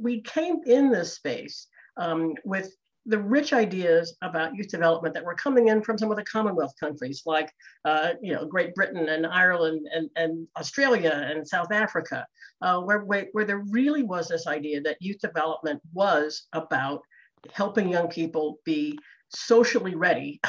we came in this space um, with the rich ideas about youth development that were coming in from some of the Commonwealth countries like, uh, you know, Great Britain and Ireland and, and Australia and South Africa, uh, where, where there really was this idea that youth development was about helping young people be socially ready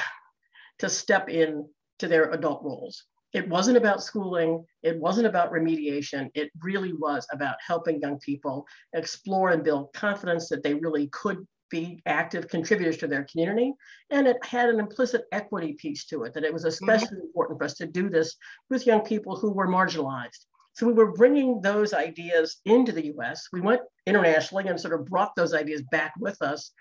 to step in to their adult roles. It wasn't about schooling. It wasn't about remediation. It really was about helping young people explore and build confidence that they really could be active contributors to their community. And it had an implicit equity piece to it, that it was especially mm-hmm. important for us to do this with young people who were marginalized. So we were bringing those ideas into the US. We went internationally and sort of brought those ideas back with us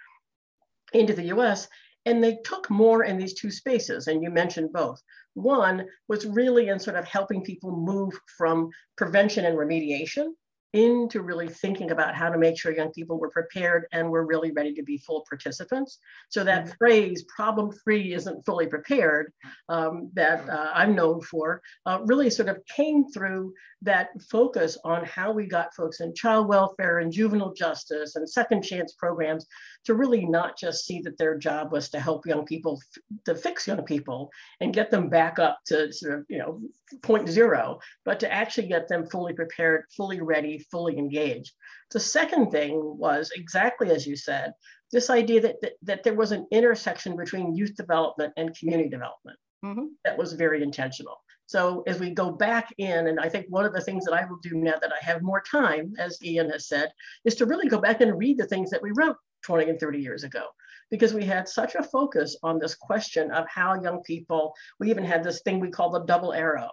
into the US. And they took more in these two spaces, and you mentioned both. One was really in sort of helping people move from prevention and remediation into really thinking about how to make sure young people were prepared and were really ready to be full participants. So that mm-hmm. phrase, problem free isn't fully prepared, um, that uh, I'm known for, uh, really sort of came through that focus on how we got folks in child welfare and juvenile justice and second chance programs to really not just see that their job was to help young people, to fix young people and get them back up to sort of, you know, point zero, but to actually get them fully prepared, fully ready, fully engaged. The second thing was exactly as you said, this idea that, that, that there was an intersection between youth development and community development. Mm-hmm. That was very intentional. So as we go back in, and I think one of the things that I will do now that I have more time, as Ian has said, is to really go back and read the things that we wrote 20 and 30 years ago because we had such a focus on this question of how young people, we even had this thing we call the double arrow.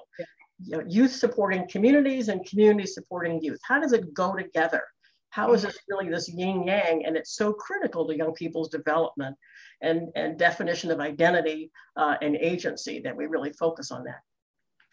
You know, youth supporting communities and communities supporting youth. How does it go together? How is this really this yin yang? And it's so critical to young people's development and, and definition of identity uh, and agency that we really focus on that.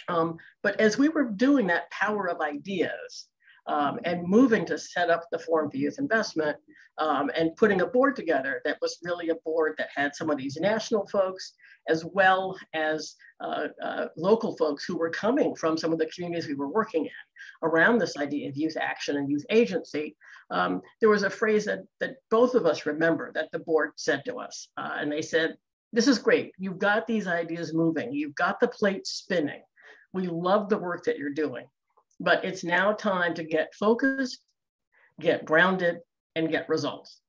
Um, but as we were doing that power of ideas, um, and moving to set up the Forum for Youth Investment um, and putting a board together that was really a board that had some of these national folks as well as uh, uh, local folks who were coming from some of the communities we were working in around this idea of youth action and youth agency. Um, there was a phrase that, that both of us remember that the board said to us, uh, and they said, this is great. You've got these ideas moving. You've got the plate spinning. We love the work that you're doing but it's now time to get focused, get grounded, and get results.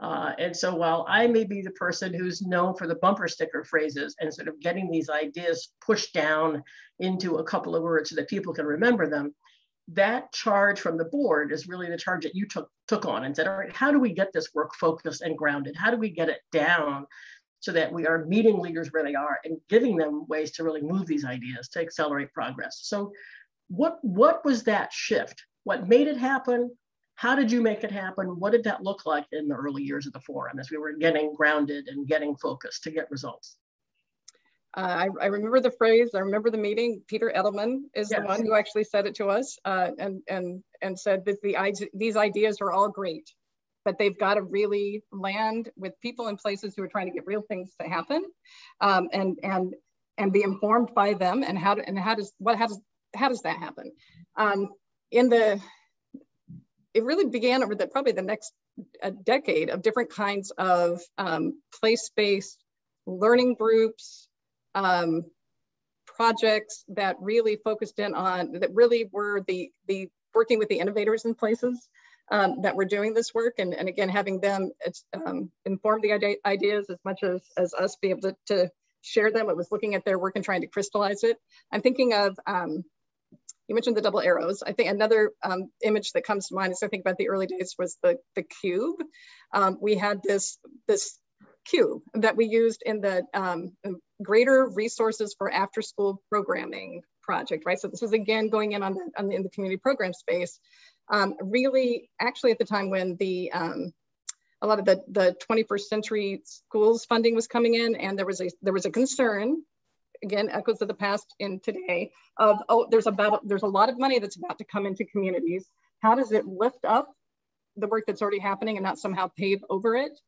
Uh, and so while I may be the person who's known for the bumper sticker phrases and sort of getting these ideas pushed down into a couple of words so that people can remember them, that charge from the board is really the charge that you took, took on and said, all right, how do we get this work focused and grounded? How do we get it down so that we are meeting leaders where they are and giving them ways to really move these ideas to accelerate progress? So what, what was that shift? What made it happen? How did you make it happen? What did that look like in the early years of the forum as we were getting grounded and getting focused to get results? Uh, I, I, remember the phrase, I remember the meeting. Peter Edelman is yes. the one who actually said it to us uh, and, and, and said that the, these ideas are all great, but they've got to really land with people in places who are trying to get real things to happen um, and, and, and be informed by them and how, to, and how does, what, how does, how does that happen? Um, in the, it really began over the probably the next decade of different kinds of um, place-based learning groups, um, projects that really focused in on, that really were the, the working with the innovators in places um, that were doing this work. And, and again, having them um, inform the ide ideas as much as, as us be able to, to share them. It was looking at their work and trying to crystallize it. I'm thinking of um, you mentioned the double arrows. I think another um, image that comes to mind as I think about the early days was the, the cube. Um, we had this, this cube that we used in the um, greater resources for after school programming project, right? So this was again going in on the, on the in the community program space. Um, really, actually at the time when the, um, a lot of the, the 21st century schools funding was coming in and there was a, there was a concern again, echoes of the past in today of, oh, there's about, there's a lot of money that's about to come into communities. How does it lift up the work that's already happening and not somehow pave over it?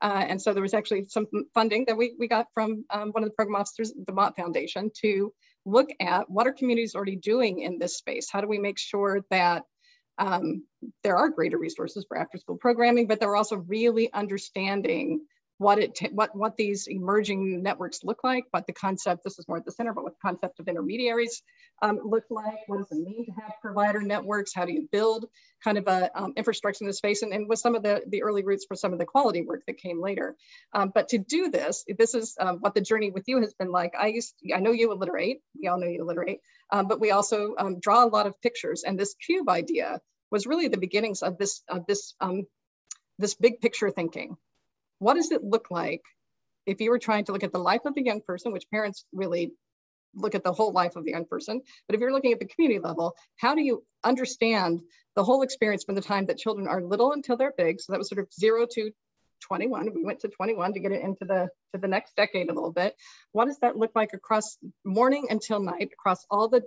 Uh, and so there was actually some funding that we, we got from um, one of the program officers, the Mott Foundation, to look at what are communities already doing in this space? How do we make sure that um, there are greater resources for after school programming, but they're also really understanding what it what what these emerging networks look like, what the concept, this is more at the center, but what the concept of intermediaries um, look like, what does it mean to have provider networks, how do you build kind of a um, infrastructure in the space, and, and with some of the, the early roots for some of the quality work that came later. Um, but to do this, this is um, what the journey with you has been like. I used, I know you alliterate, we all know you alliterate, um, but we also um, draw a lot of pictures, and this cube idea was really the beginnings of this, of this, this big picture thinking what does it look like if you were trying to look at the life of the young person, which parents really look at the whole life of the young person, but if you're looking at the community level, how do you understand the whole experience from the time that children are little until they're big? So that was sort of zero to 21. We went to 21 to get it into the to the next decade a little bit. What does that look like across morning until night, across all the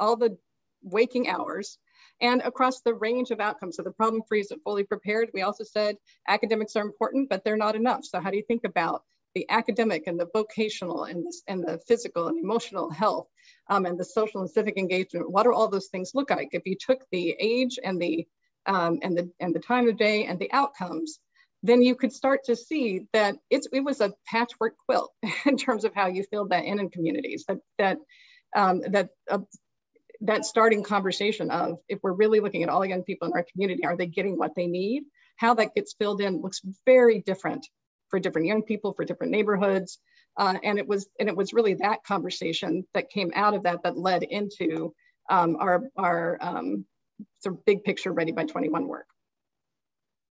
all the waking hours? And across the range of outcomes. So the problem free isn't fully prepared. We also said academics are important, but they're not enough. So how do you think about the academic and the vocational and, this, and the physical and emotional health um, and the social and civic engagement? What do all those things look like? If you took the age and the, um, and the, and the time of day and the outcomes, then you could start to see that it's, it was a patchwork quilt in terms of how you filled that in in communities that, that, um, that uh, that starting conversation of if we're really looking at all the young people in our community, are they getting what they need? How that gets filled in looks very different for different young people, for different neighborhoods. Uh, and it was and it was really that conversation that came out of that that led into um, our, our um, sort of big picture ready by 21 work.